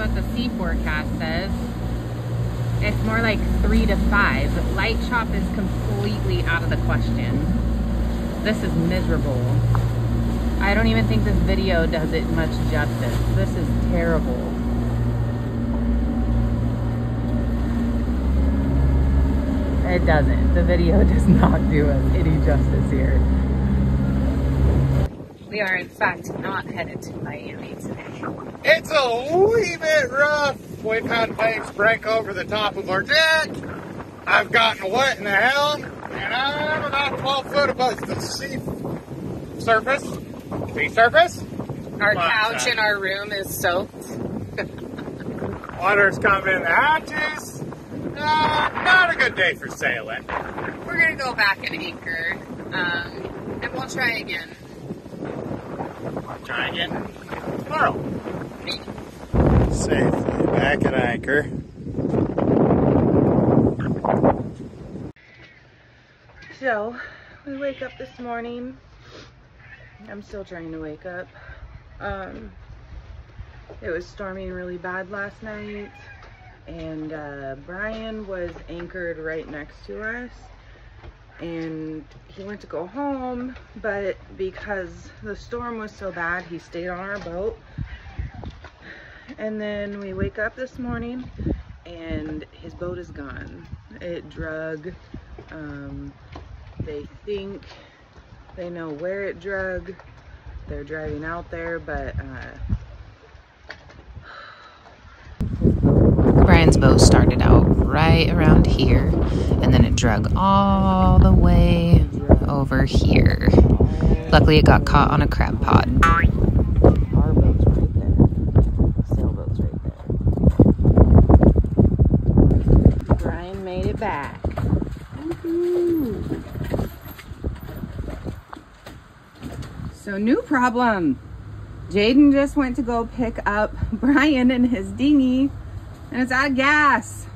what the sea forecast says. It's more like three to five. Light chop is completely out of the question. This is miserable. I don't even think this video does it much justice. This is terrible. It doesn't. The video does not do us any justice here. We are in fact not headed to Miami today. It's a wee bit rough. We've had waves break over the top of our deck. I've gotten wet in the helm, and I'm about 12 foot above the sea surface. Sea surface? Our couch time. in our room is soaked. Water's coming in the hatches. Uh, not a good day for sailing. We're gonna go back and anchor, um, and we'll try again. Try again tomorrow. Safely back at anchor. So, we wake up this morning. I'm still trying to wake up. Um, it was storming really bad last night, and uh, Bryan was anchored right next to us. And he went to go home, but because the storm was so bad, he stayed on our boat. And then we wake up this morning, and his boat is gone. It drug. Um, they think they know where it drug. They're driving out there, but uh, Bryan's boat started out right around here, and then it drug all the way over here. Luckily, it got caught on a crab pod. Our boat's right there. Sailboat's right there. Bryan made it back. So new problem. Jaden just went to go pick up Bryan in his dinghy and it's out of gas.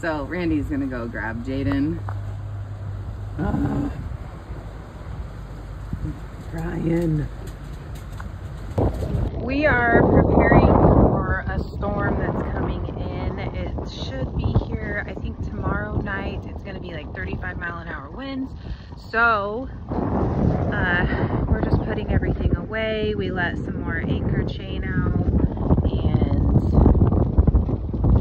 So Randy's gonna go grab Jaden. Ah. Bryan. We are mile an hour winds. So uh, we're just putting everything away. We let some more anchor chain out and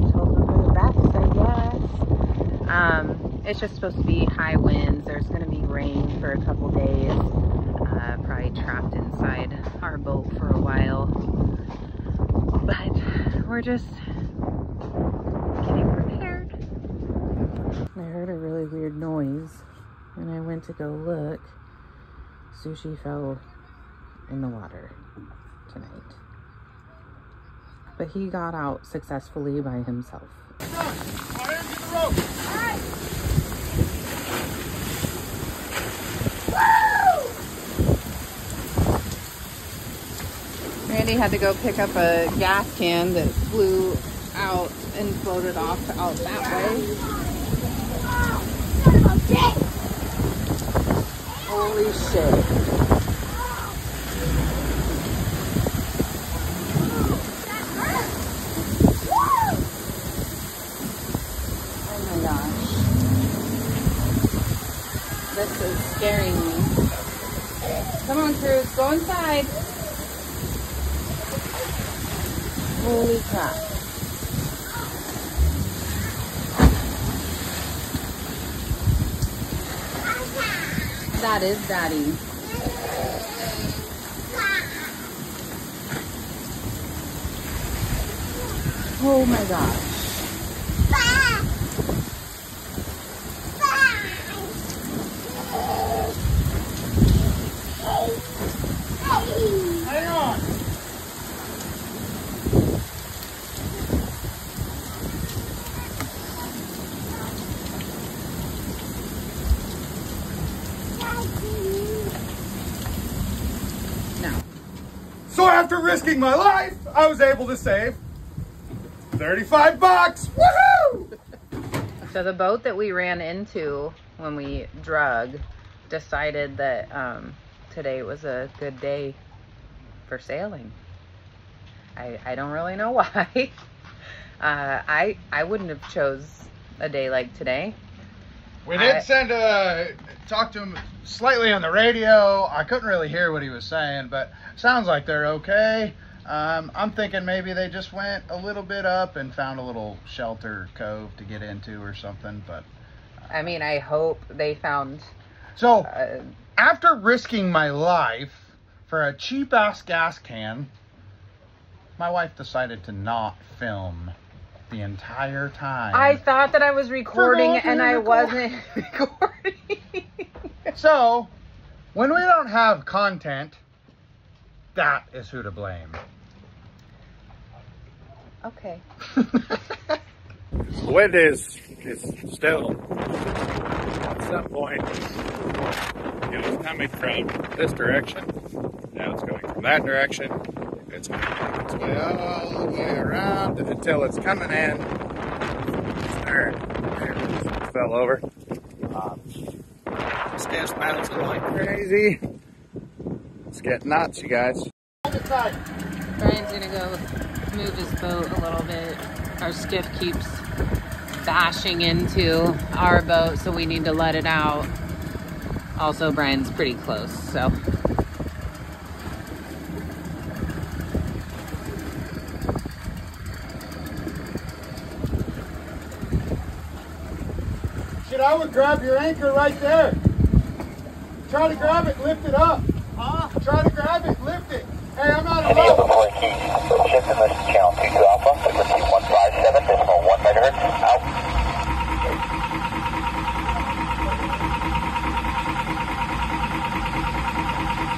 just hoping for the best, I guess. Um, it's just supposed to be high winds. There's going to be rain for a couple days. Uh, probably trapped inside our boat for a while. But we're just getting prepared. I heard a really weird noise and I went to go look. Sushi fell in the water tonight. But he got out successfully by himself. Randy had to go pick up a gas can that flew out and floated off out that way. Holy shit. Oh my gosh. This is scaring me. Come on, Cruz, go inside. Holy crap. That is Daddy. Oh my gosh. Hang on. No. So after risking my life, I was able to save 35 bucks. Woohoo! So the boat that we ran into when we drug decided that um, today was a good day for sailing. I, I don't really know why. Uh, I I wouldn't have chose a day like today. We did I- send a talk to him slightly on the radio. I couldn't really hear what he was saying, but sounds like they're okay. Um, I'm thinking maybe they just went a little bit up and found a little shelter cove to get into or something. But I mean, I hope they found. so Uh, after risking my life for a cheap ass gas can, my wife decided to not film the entire time. I thought that I was recording and I wasn't recording. So, when we don't have content, that is who to blame. okay. The wind is is still at some point it was coming from this direction. Now it's going from that direction. It's going its way all the way around until it's coming in. There, there it is. fell over. Um, this gas paddle's going crazy. It's getting nuts, you guys. Bryan's gonna go move his boat a little bit. Our skiff keeps bashing into our boat, so we need to let it out. Also, Bryan's pretty close, so. Should I would grab your anchor right there. Try to grab it, lift it up. Huh? Try to grab it, lift it. Hey, I'm not Any of the alone. four keys, shift and listen channel 22 Alpha, frequency 157, decimal 1 megahertz, out.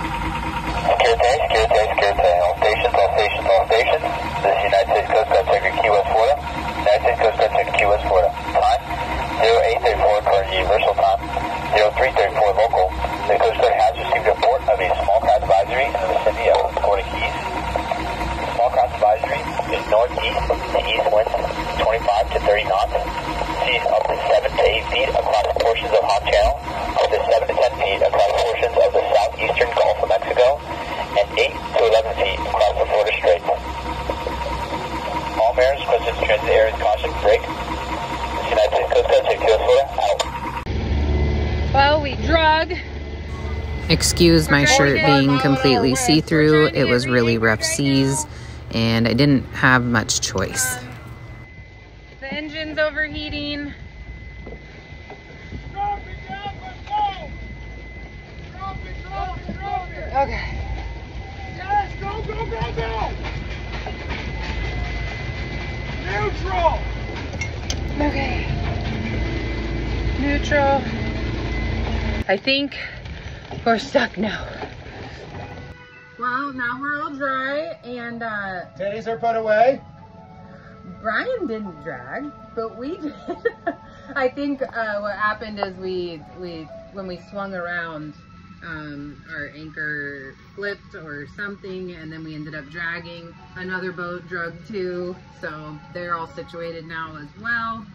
Security, security, security, all stations, all stations, all stations. This is United States Coast Guard Sector Key West, Florida. United States Coast Guard Sector Key West, Florida. Time, 0834 current universal time, 0334 local. The Coast Guard has received a report of a small craft advisory in the vicinity of Florida Keys. Small craft advisory is northeast to east winds, 25 to 30 knots. Seas up to 8 feet across portions of Hawk Channel, up to 7 to 10 feet across portions of the southeastern Gulf of Mexico, and 8 to 11 feet across the Florida Strait. All mariners requested to transit areas caution break. This is United States Coast Guard, Safety West Florida, out. Well, we drug. Excuse my shirt being completely see through. It was really rough seas, and I didn't have much choice. The engine's overheating. Drop it down, let's go. Drop it, drop it, drop it. Okay. Yes, go, go, go, go. Neutral. Okay. Neutral. I think we're stuck now. Well, now we're all dry, and uh, Teddies are put away. Bryan didn't drag, but we did. I think uh, what happened is we we when we swung around, um, our anchor flipped or something, and then we ended up dragging. Another boat drug too, so they're all situated now as well.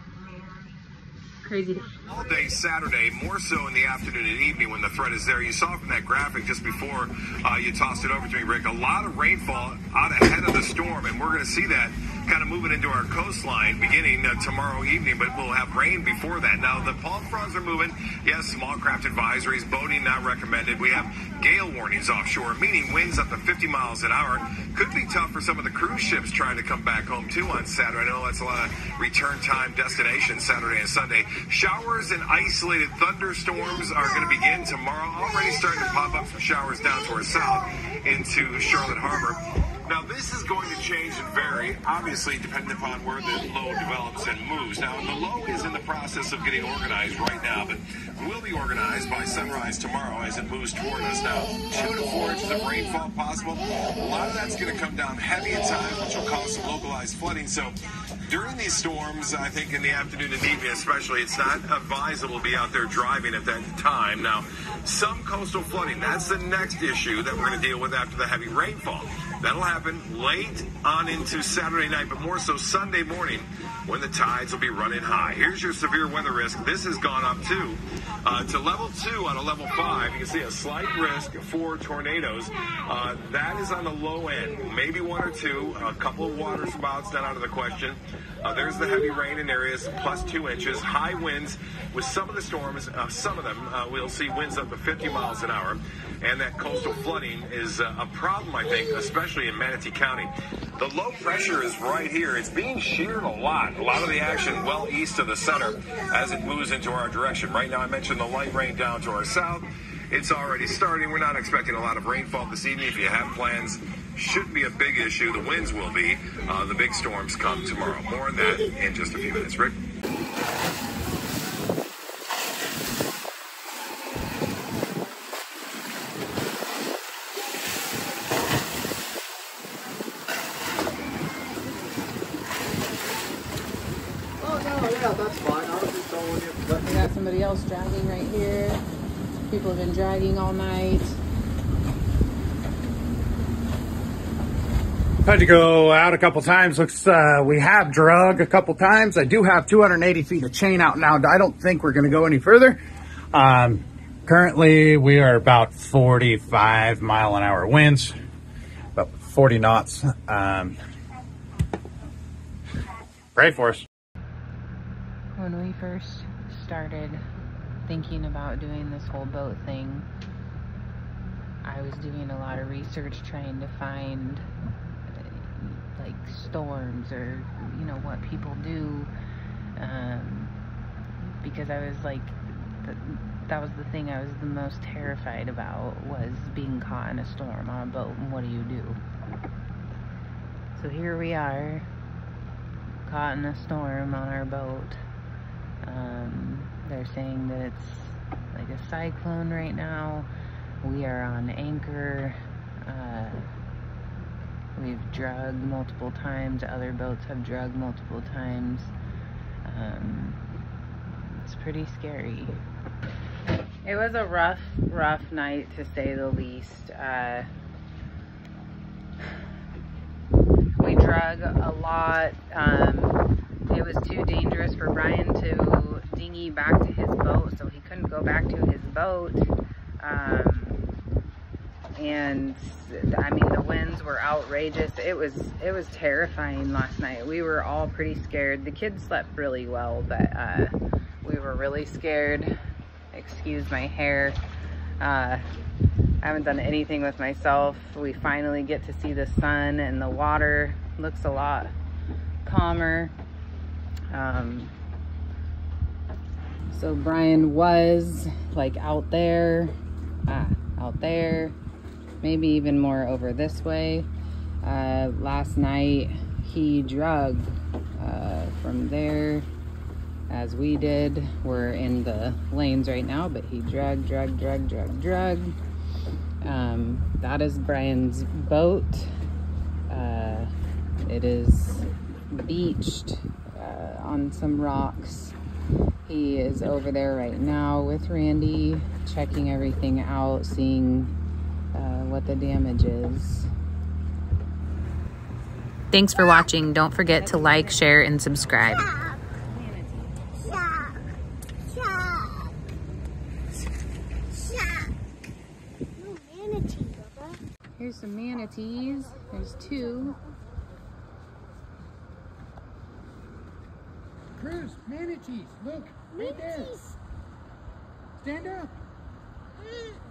Crazy all day Saturday, more so in the afternoon and evening when the threat is there. You saw from that graphic just before uh, you tossed it over to me, Rick, a lot of rainfall out ahead of the storm, and we're going to see that kind of moving into our coastline beginning uh, tomorrow evening, but we'll have rain before that. Now, the palm fronds are moving. Yes, small craft advisories, boating not recommended. We have gale warnings offshore, meaning winds up to 50 miles an hour. Could be tough for some of the cruise ships trying to come back home too on Saturday. I know that's a lot of return time destinations Saturday and Sunday. Showers and isolated thunderstorms are going to begin tomorrow. Already starting to pop up some showers down towards south into Charlotte Harbor. Now, this is going to change and vary, obviously, depending upon where the low develops and moves. Now, the low is in the process of getting organized right now, but will be organized by sunrise tomorrow as it moves toward us. Now, two to four inches of rainfall possible. A lot of that's going to come down heavy at times, which will cause some localized flooding. So, during these storms, I think in the afternoon and evening especially, it's not advisable to be out there driving at that time. Now, some coastal flooding, that's the next issue that we're going to deal with after the heavy rainfall. That'll happen late on into Saturday night, but more so Sunday morning. when the tides will be running high. Here's your severe weather risk. This has gone up too uh, to level two on a level five. You can see a slight risk for tornadoes. Uh, that is on the low end, maybe one or two. A couple of water spouts not out of the question. Uh, there's the heavy rain in areas plus two inches, high winds with some of the storms. Uh, some of them uh, we'll see winds up to 50 miles an hour, and that coastal flooding is uh, a problem, I think, especially in Manatee County. The low pressure is right here. It's being sheared a lot. A lot of the action well east of the center as it moves into our direction. Right now, I mentioned the light rain down to our south. It's already starting. We're not expecting a lot of rainfall this evening. If you have plans, shouldn't be a big issue. The winds will be. Uh, the big storms come tomorrow. More on that in just a few minutes. Rick? Oh, no, yeah, that's fine. I was just going with We got somebody else dragging right here. People have been dragging all night. Had to go out a couple times. Looks uh, we have drug a couple times. I do have 280 feet of chain out now. I don't think we're going to go any further. Um, currently, we are about 45 mile an hour winds, about 40 knots. Um, pray for us. When we first started thinking about doing this whole boat thing, I was doing a lot of research trying to find like storms or you know what people do um, because I was like th- that was the thing I was the most terrified about was being caught in a storm on a boat and what do you do? So here we are caught in a storm on our boat um, they're saying that it's like a cyclone right now. We are on anchor. Uh, we've drugged multiple times. Other boats have drugged multiple times. Um, it's pretty scary. It was a rough, rough night to say the least. Uh, we drug a lot. Um, it was too dangerous for Bryan to dinghy back to his boat, so he couldn't go back to his boat. Um, and I mean, the winds were outrageous. It was it was terrifying last night. We were all pretty scared. The kids slept really well, but uh, we were really scared. Excuse my hair. Uh, I haven't done anything with myself. We finally get to see the sun and the water looks a lot calmer. Um, so Bryan was like out there, ah, out there, maybe even more over this way. Uh, last night he drug uh, from there as we did. We're in the lanes right now, but he drug, drug, drug, drug, drug. Um, that is Bryan's boat. Uh, it is beached uh, on some rocks. He is over there right now with Randy, checking everything out, seeing uh, what the damage is. Thanks for watching. Don't forget to like, share, and subscribe. Here's some manatees. There's two. Cruz, manatees, look, Manatees. Right there. Stand up. Mm.